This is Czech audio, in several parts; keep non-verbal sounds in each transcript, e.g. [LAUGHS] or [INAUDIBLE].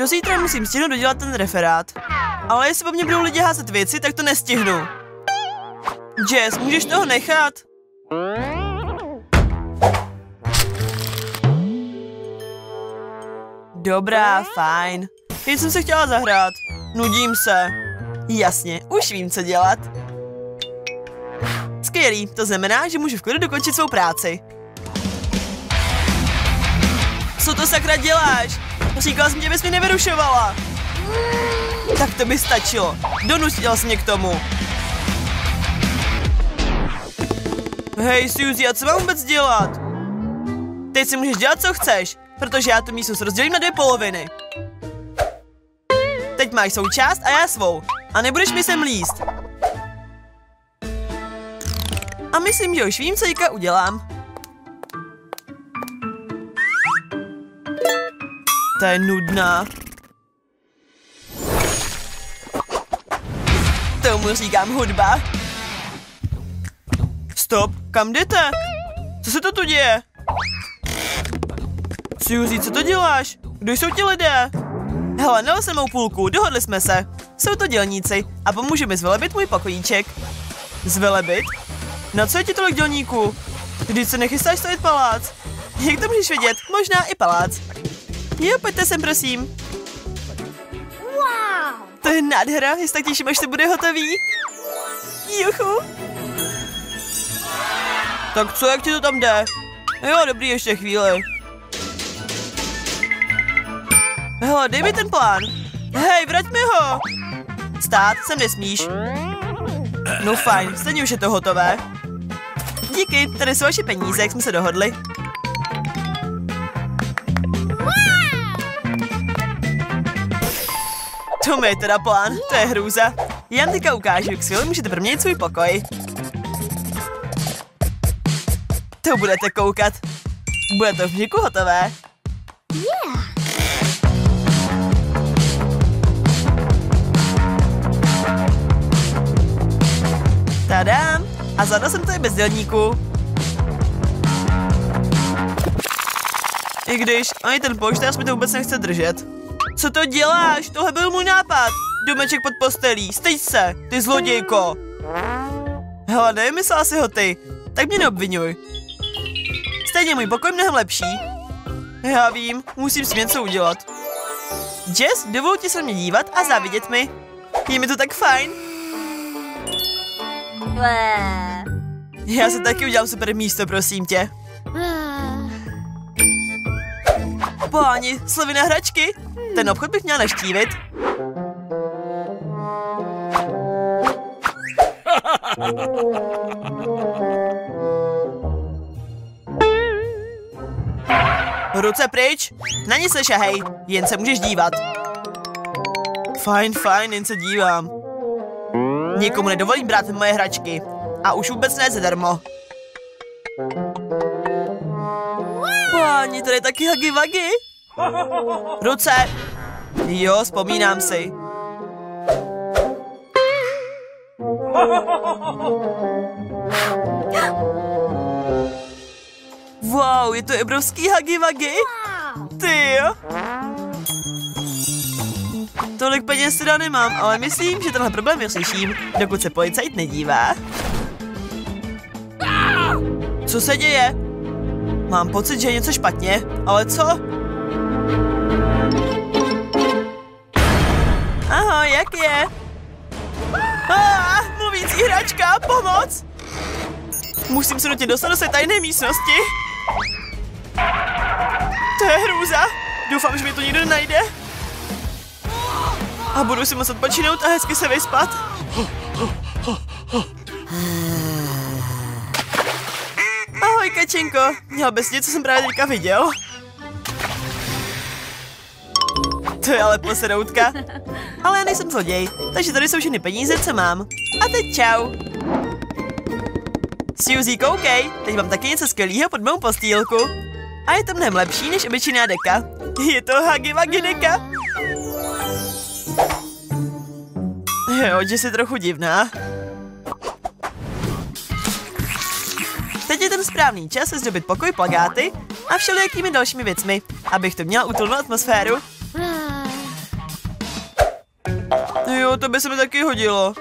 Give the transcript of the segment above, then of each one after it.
Do zítra musím stihnout dodělat ten referát. Ale jestli po mně budou lidi házet věci, tak to nestihnu. Jess, můžeš toho nechat? Dobrá, fajn. Jen jsem se chtěla zahrát. Nudím se. Jasně, už vím, co dělat. Skvělý, to znamená, že můžu v klidu dokončit svou práci. Co to sakra děláš? Říkala jsem tě, bys mě nevyrušovala. Tak to by stačilo. Donutil jsi mě k tomu. Hej, Suzy, a co mám vůbec dělat? Teď si můžeš dělat, co chceš, protože já tu místnost rozdělím na dvě poloviny. Teď máš svou část a já svou. A nebudeš mi sem líst. A myslím, že už vím, co teďka udělám. To je nudná. Tomu říkám hudba. Stop, kam jdete? Co se to tu děje? Suzy, co to děláš? Kdo jsou ti lidé? Hele, nel jsem mou půlku, dohodli jsme se. Jsou to dělníci a pomůže mi zvelebit můj pokojíček. Zvelebit? Na co je ti tolik dělníků? Když se nechystáš stavit palác? Jak to můžeš vědět? Možná i palác. Jo, pojďte sem, prosím. Wow! To je nádhera, já se tak těším, až to bude hotový. Juchu. Tak co, jak ti to tam jde? Jo, dobrý, ještě chvíli. Hele, dej mi ten plán. Hej, vrať mi ho. Stát, sem nesmíš. No fajn, stejně už je to hotové. Díky, tady jsou vaše peníze, jak jsme se dohodli. To je teda plán, to je hrůza. Já vám teďka ukážu, jak skvěle můžete proměnit svůj pokoj. To budete koukat. Bude to v vniku hotové. Tadám! A zadal jsem to i bez dělníků. I když ani ten poštář mi to vůbec nechce držet. Co to děláš? Tohle byl můj nápad. Domeček pod postelí. Styď se, ty zlodějko. Hele, nevymyslela si ho ty. Tak mě neobvinuj. Stejně můj pokoj mnohem lepší. Já vím, musím s něco udělat. Jess, dovol ti se mě dívat a závidět mi. Je mi to tak fajn. Já se taky udělám super místo, prosím tě. Páni, slovy na hračky. Ten obchod bych měla naštívit. Ruce pryč, na nic nešahej, jen se můžeš dívat. Fajn, fajn, jen se dívám. Nikomu nedovolím brát moje hračky. A už vůbec ne zadarmo. Páni, tady je taky hagi vagi. Ruce! Jo, vzpomínám si. Wow, je to obrovský hagi vagi. Ty jo. Tolik peněz teda nemám, ale myslím, že tenhle problém vyřeším, dokud se policajt nedívá. Co se děje? Mám pocit, že je něco špatně, ale co? Ahoj, jak je? Ah, mluvící hračka, pomoc! Musím se nutně dostat do své tajné místnosti. To je hrůza. Doufám, že mi to nikdo nenajde. A budu si muset počinout a hezky se vyspat. Kačenko. Měl bys něco, jsem právě teďka viděl. To je ale posedoutka. Ale já nejsem zloděj, takže tady jsou všechny peníze, co mám. A teď čau. Suzy, koukej, teď mám taky něco skvělého pod mou postýlku. A je to mnohem lepší než obyčejná deka. Je to Hagi Wagi deka. Jo, že jsi trochu divná. Teď je ten správný čas zdobit pokoj plagáty a všelijakými dalšími věcmi, abych to měla útulnou atmosféru. Jo, to by se mi taky hodilo.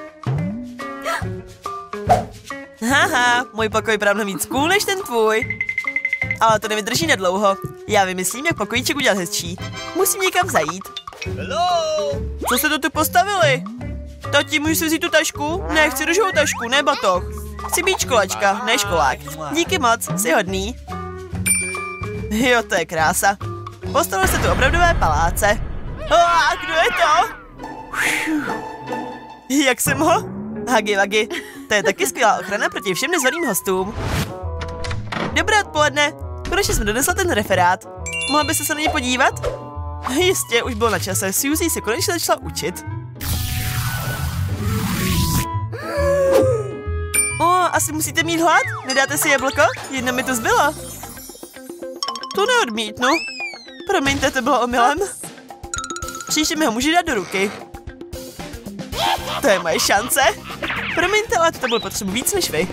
Haha, můj pokoj pravda víc cool než ten tvůj. Ale to nevydrží nedlouho. Já vymyslím, jak pokojíček udělat hezčí. Musím někam zajít. Hello! Co jste to tu postavili? Tati, můžu si vzít tu tašku? Ne, chci růžovou tašku, ne batoh. Chci být školačka, ne školák. Díky moc, jsi hodný. Jo, to je krása. Postavil se tu opravdové paláce. A kdo je to? Jak jsem ho? Hagi Wagi. To je taky skvělá ochrana proti všem nezvaným hostům. Dobré odpoledne. Konečně jsem donesla ten referát. Mohla byste se na ně podívat? Jistě, už bylo na čase. Suzy se konečně začala učit. Asi musíte mít hlad? Nedáte si jablko? Jedno mi to zbylo. To neodmítnu. Promiňte, to bylo omylem. Příště mi ho můžu dát do ruky. To je moje šance. Promiňte, ale to byl potřebu víc než vy.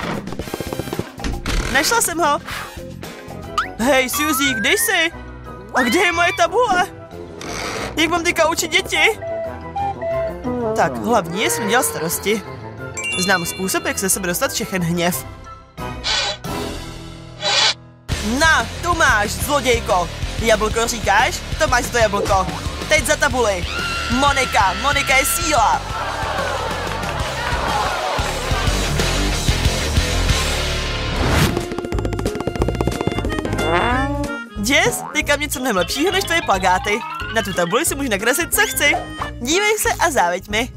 Našla jsem ho. Hej, Suzy, kde jsi? A kde je moje tabule? Jak mám teďka učit děti? Tak, hlavní je jsem dělal starosti. Znám způsob, jak se sebe dostat všechen hněv. Na, tu máš, zlodějko. Jablko říkáš? To máš to jablko. Teď za tabuli. Monika, Monika je síla. Jess, teďka něco mnohem lepšího než tvoje plagáty. Na tu tabuli si můžu nakreslit, co chci. Dívej se a záveď mi.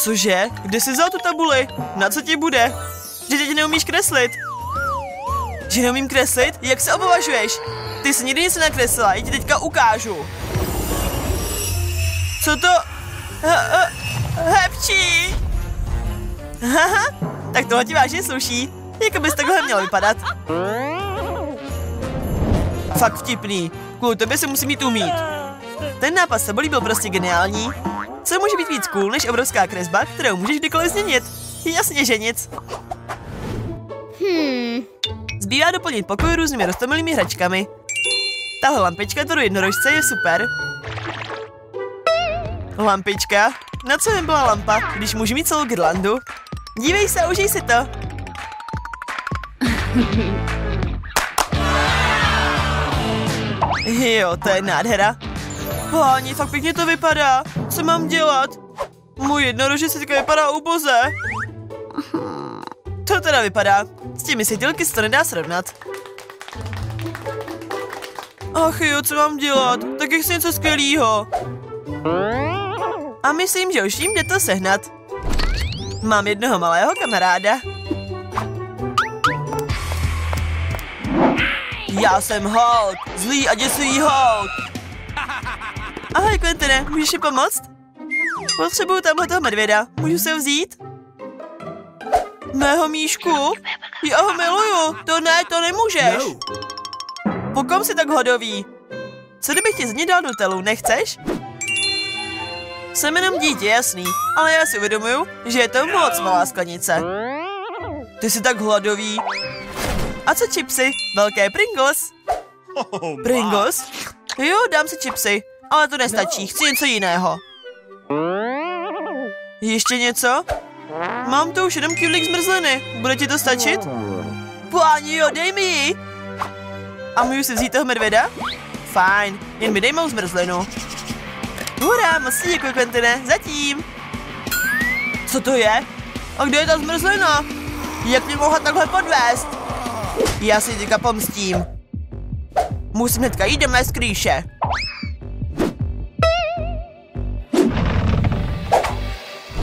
Cože? Kde jsi vzal tu tabuli? Na co ti bude? Že teď neumíš kreslit. Že neumím kreslit? Jak se opovažuješ? Ty jsi nikdy nic nakreslila, já ti teďka ukážu. Co to? Hepčí! Haha, tak tohle ti vážně sluší. Jako bys takhle měl vypadat. Fakt vtipný. Kvůli tobě se musí mít umít. Ten nápad se byl prostě geniální. Co může být víc cool než obrovská kresba, kterou můžeš kdykoliv změnit? Jasně, že nic. Hmm. Zbývá doplnit pokoj různými rostomilými hračkami. Tahle lampička do jednorožce je super. Lampička? Na co jen byla lampa, když můžu mít celou girlandu? Dívej se, užij si to. [LAUGHS] Jo, to je nádhera. Páni, fakt pěkně to vypadá. Co mám dělat? Můj jednorožec teďka vypadá uboze. To teda vypadá. S těmi světilky se to nedá srovnat. Ach jo, co mám dělat? Tak chci něco skvělého. A myslím, že už vím, kde to sehnat. Mám jednoho malého kamaráda. Já jsem Hulk, zlý a děsivý Hulk. Ahoj, Quentine, můžeš mi pomoct? Potřebuju tamhle toho medvěda, můžu se vzít? Mého míšku? Já ho miluju, to ne, to nemůžeš. Po kom jsi tak hodový? Co kdybych ti z ní dal Nutellu, nechceš? Jsem jenom dítě, jasný, ale já si uvědomuju, že je to moc malá sklenice. Ty jsi tak hladový. A co chipsy? Velké Pringles? Pringles? Jo, dám si chipsy, ale to nestačí, chci něco jiného. Ještě něco? Mám tu už jenom kývlik zmrzliny, bude ti to stačit? Páni jo, dej mi ji! A můžu si vzít toho medvěda? Fajn, jen mi dej mou zmrzlinu. Hurá, moc si děkuji, Quentine, zatím. Co to je? A kde je ta zmrzlina? Jak mě mohla takhle podvést? Já si teďka pomstím. Musím hnedka jít do mé skrýše.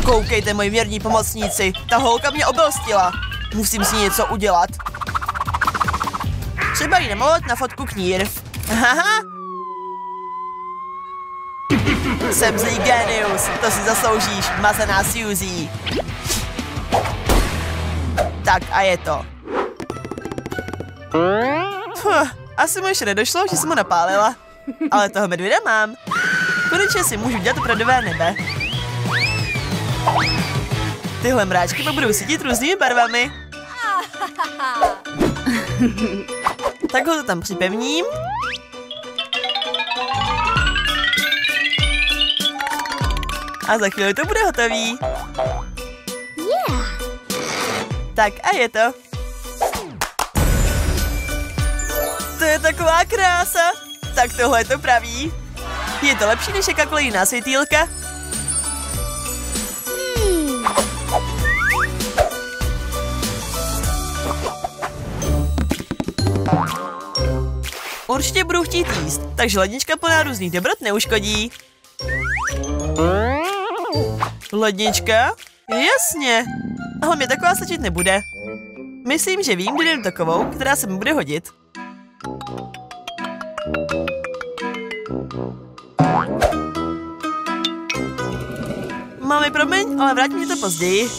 Koukejte, moji věrní pomocníci, ta holka mě obelstila. Musím si něco udělat. Třeba jí namalovat na fotku knír. Haha. Jsem zlý genius, to si zasloužíš, mazená Suzy. Tak a je to. Puh, asi mu ještě nedošlo, že jsem ho napálila. Ale toho medvěda mám. Konečně si můžu dělat opravdové nebe. Tyhle mráčky pak budou svítit různými barvami. Tak ho to tam připevním. A za chvíli to bude hotový. Tak a je to. To je taková krása. Tak tohle je to pravý. Je to lepší než jakákoliv jiná světýlka. Určitě budu chtít jíst, takže lednička plná různých dobrot neuškodí. Lednička? Jasně. Ale mě taková stačit nebude. Myslím, že vím, kde takovou, která se mi bude hodit. Mami, promiň, ale vrátí mě to později.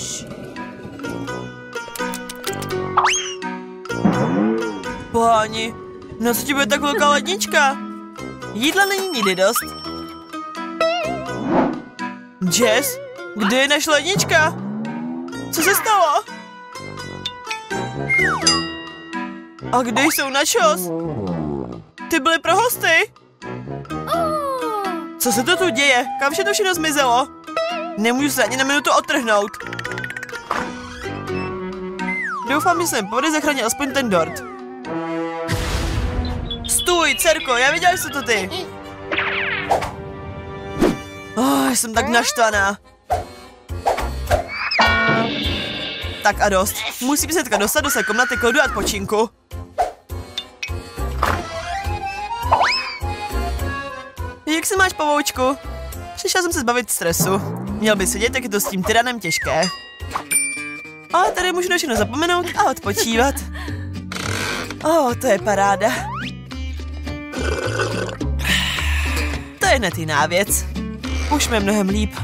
Páni, na co ti bude tak velká lednička? Jídla není nikdy dost. Jess, kde je naše lednička? Co se stalo? A kde jsou načos? Ty byly pro hosty? Co se to tu děje? Kam vše to všechno zmizelo? Nemůžu se ani na minutu otrhnout. Doufám, že jsem povede zachránit aspoň ten dort. Stůj, dcerko, já viděl, že jsou to ty. Oh, jsem tak naštvaná. Tak a dost. Musím se teďka dostat do své komnaty kodu a odpočinku. Jak se máš, pavoučku? Přišel jsem se zbavit stresu. Měl by sedět, jak je to s tím tyranem těžké. Ale tady můžu na všechno zapomenout a odpočívat. Oh, to je paráda. Je hned jiná věc. Už mě mnohem líp.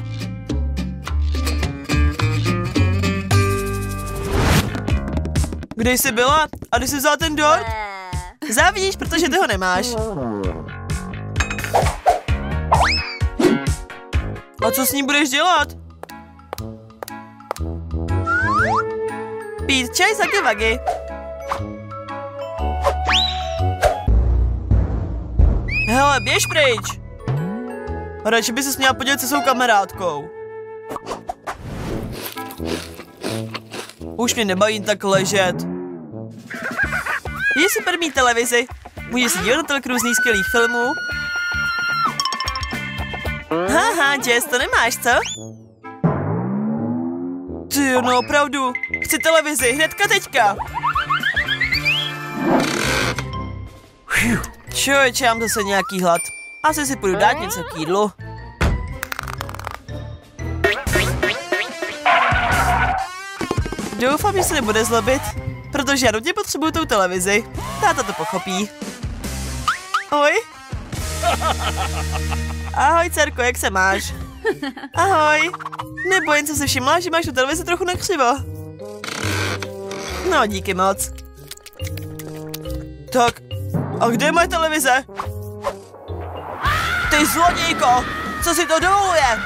Kde jsi byla? A kdy jsi vzala ten dort? Závidíš, protože ty ho nemáš. A co s ním budeš dělat? Pít čaj za vagy. Hele, běž pryč. Radši by se měla podělit se svou kamarádkou. Už mě nebaví tak ležet. Je super mít televizi. Může se dívat na tolik různých skvělých filmů. Haha, Jess, to nemáš, co? Ty no opravdu. Chci televizi, hnedka teďka. Člověče, mám zase nějaký hlad. Asi si půjdu dát něco k jídlu. Doufám, že se nebude zlobit, protože já nutně potřebuju tou televizi. Táta to pochopí. Ahoj. Ahoj, dcerko, jak se máš? Ahoj. Nebo jen si všimla, že máš tu televizi trochu nakřivo. No, díky moc. Tak, a kde je moje televize? Zlodějko! Co si to dovoluje?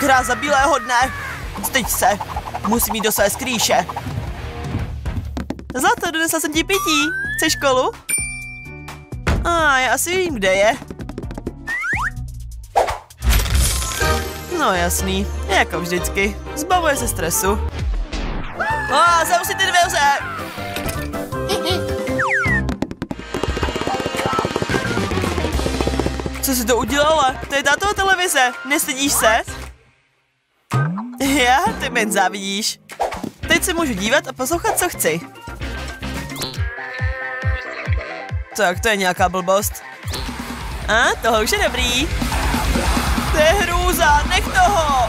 Kráza bílého dne! Styď se! Musím jít do své skrýše. Zlato, donesla jsem ti pití. Chceš školu? A já asi vím, kde je. No jasný, jako vždycky. Zbavuje se stresu. A zavři ty dveře! [LAUGHS] Co jsi to udělala? To je tátová televize. Nestydíš se? [LAUGHS] Já? Ty mě závidíš. Teď se můžu dívat a poslouchat, co chci. Tak, to je nějaká blbost. A, tohle už je dobrý. To je hrůza, nech toho!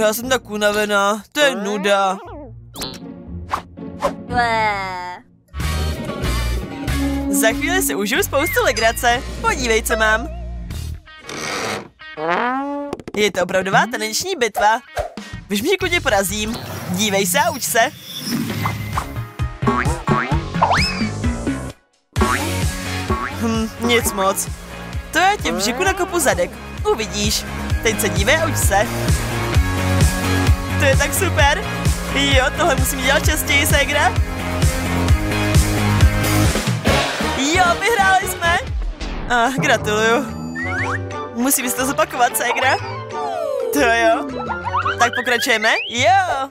Já jsem tak unavená, to je nuda. Uh. Za chvíli si užiju spoustu legrace. Podívej, co mám. Je to opravdová taneční bitva. V žmíku tě porazím. Dívej se a uč se. Hm, nic moc. To je tě v žiku na kopu zadek. Uvidíš. Teď se dívej a uč se. To je tak super. Jo, tohle musím dělat častěji, Segra. Ah, gratuluju. Musím si to zopakovat, Segra. To jo. Tak pokračujeme? Jo.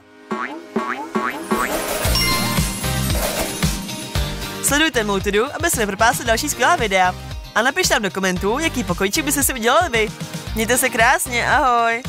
Sledujte Multidu, aby se nepropásli další skvělá videa. A napište nám do komentů, jaký pokojčík byste si udělali vy. Mějte se krásně, ahoj.